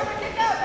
Harvard, kick out.